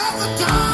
another time.